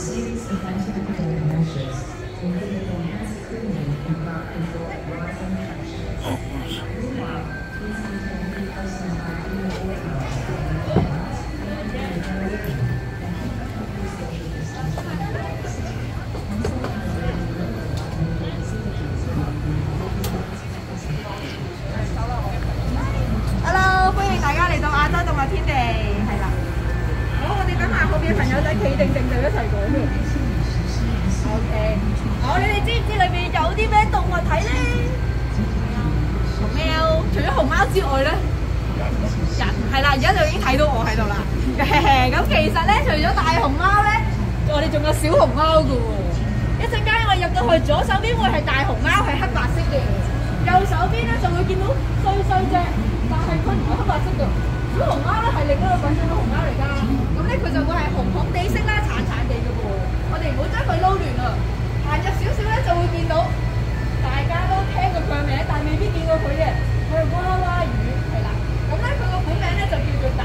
serious offense to the criminal measures, including enhanced screening and crowd control 其实咧，除咗大熊猫咧，我哋仲有小熊猫噶喎。一阵间我入到去，左手边会系大熊猫，系黑白色嘅；右手边咧，就会见到衰衰只，但系佢唔系黑白色噶。小熊猫咧系另一个品种嘅熊猫嚟噶。咁咧佢就会系红红地色啦，橙橙地嘅噃。我哋唔好将佢捞乱啊！行入少少咧，就会见到大家都听过佢嘅名，但未必见过佢嘅。佢系娃娃鱼，系啦。咁咧佢个本名咧就叫做大。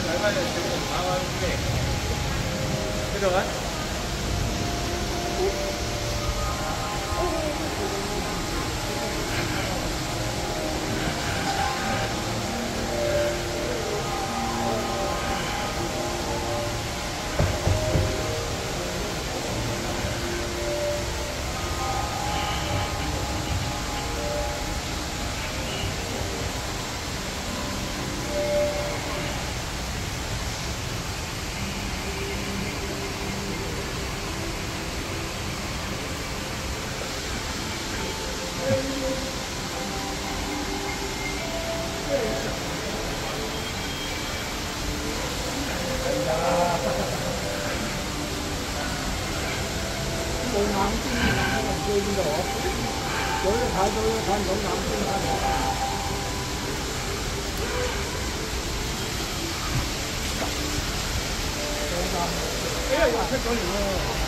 원래 얼마 전에 지금 4만원인데 그동안 哎呀，有车走路。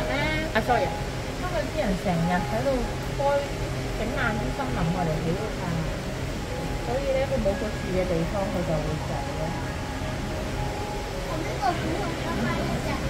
系咩？啊，sorry，香港啲人成日喺度开整烂啲森林，我哋起屋翻所以咧，佢冇个住嘅地方，佢就会死咯。我呢个主要分开一只。